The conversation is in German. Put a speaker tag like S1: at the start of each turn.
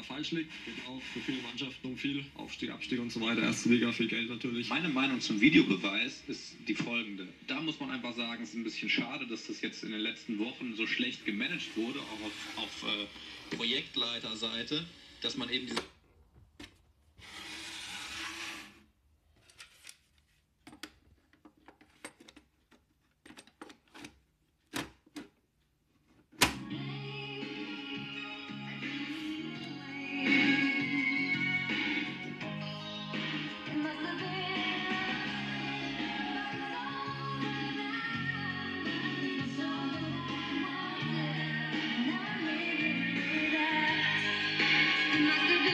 S1: da falsch liegt. Geht auch für viele Mannschaften um viel. Aufstieg, Abstieg und so weiter. Erste Liga, viel Geld natürlich.
S2: Meine Meinung zum Videobeweis ist die folgende. Da muss man einfach sagen, es ist ein bisschen schade, dass das jetzt in den letzten Wochen so schlecht gemanagt wurde, auch auf, auf äh, Projektleiterseite, dass man eben diese
S3: must you.